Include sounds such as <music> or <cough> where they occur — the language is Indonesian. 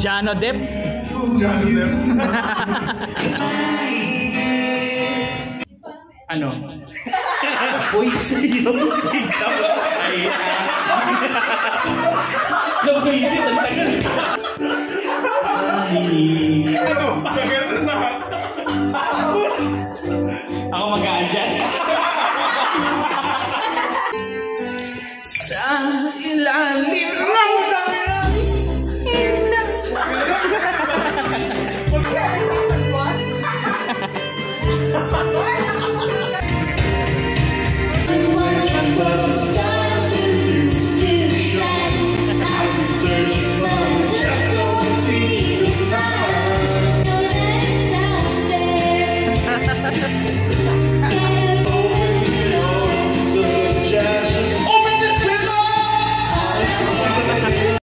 Jano Dep? Jano ano? Ah, <laughs> Uy, sa'yo. Ikaw. Ay, Nag-visit ang tagal. Ano? Kagano na? Ako mag-a-adjust. Sa ilalim